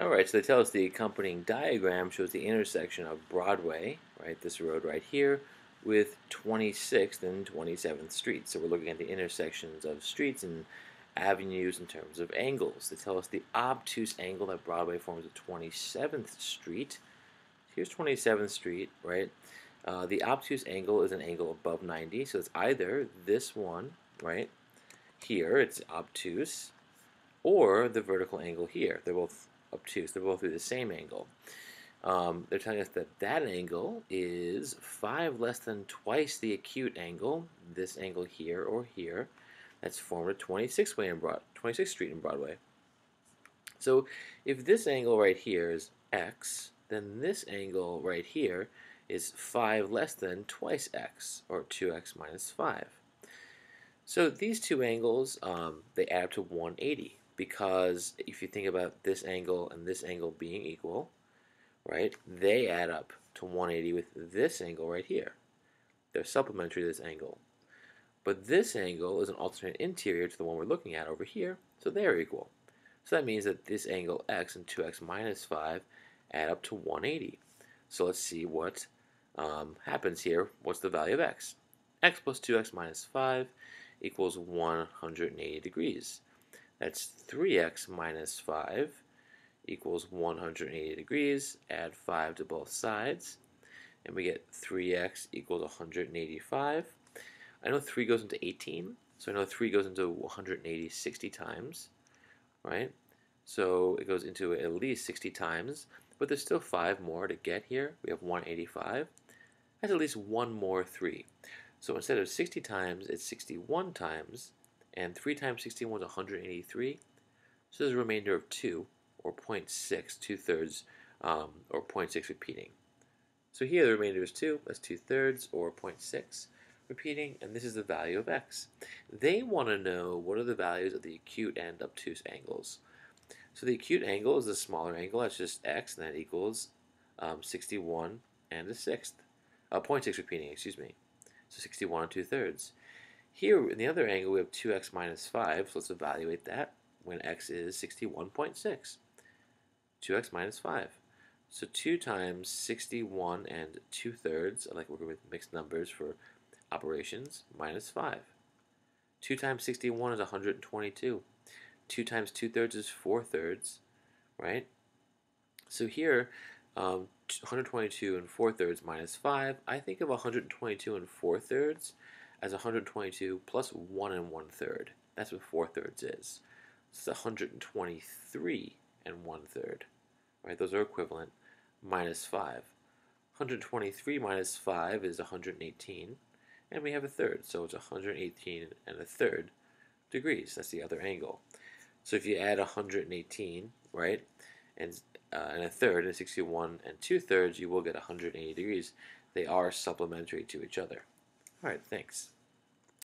Alright, so they tell us the accompanying diagram shows the intersection of Broadway, right, this road right here, with 26th and 27th Streets. So we're looking at the intersections of streets and avenues in terms of angles. They tell us the obtuse angle that Broadway forms at 27th Street. Here's 27th Street, right? Uh, the obtuse angle is an angle above 90, so it's either this one, right, here, it's obtuse, or the vertical angle here. They're both obtuse. They're both through the same angle. Um, they're telling us that that angle is 5 less than twice the acute angle, this angle here or here, that's formed at 26th, way in Broad 26th Street in Broadway. So if this angle right here is x, then this angle right here is 5 less than twice x, or 2x minus 5. So these two angles, um, they add up to 180 because if you think about this angle and this angle being equal, right, they add up to 180 with this angle right here. They're supplementary to this angle. But this angle is an alternate interior to the one we're looking at over here, so they're equal. So that means that this angle x and 2x minus 5 add up to 180. So let's see what um, happens here. What's the value of x? x plus 2x minus 5 equals 180 degrees. That's 3x minus 5 equals 180 degrees. Add 5 to both sides. And we get 3x equals 185. I know 3 goes into 18. So I know 3 goes into 180 60 times. Right? So it goes into at least 60 times. But there's still 5 more to get here. We have 185. That's at least one more 3. So instead of 60 times, it's 61 times and 3 times 61 is 183. So there's a remainder of 2, or 0.6, 2 thirds, um, or 0.6 repeating. So here the remainder is 2, that's 2 thirds, or 0.6 repeating, and this is the value of x. They want to know what are the values of the acute and obtuse angles. So the acute angle is the smaller angle, that's just x, and that equals um, 61 and a sixth, uh, 0.6 repeating, excuse me. So 61 and 2 thirds. Here, in the other angle, we have 2x minus 5, so let's evaluate that when x is 61.6. 2x minus 5. So 2 times 61 and 2 thirds, I like working with mixed numbers for operations, minus 5. 2 times 61 is 122. 2 times 2 thirds is 4 thirds, right? So here, um, 122 and 4 thirds minus 5, I think of 122 and 4 thirds as 122 plus 1 and 1 third. That's what 4 thirds is. So it's 123 and 1 third. Right, those are equivalent. Minus 5. 123 minus 5 is 118. And we have a third, so it's 118 and a third degrees. That's the other angle. So if you add 118, right, and, uh, and a third, and 61 and two thirds, you will get 180 degrees. They are supplementary to each other. All right, thanks.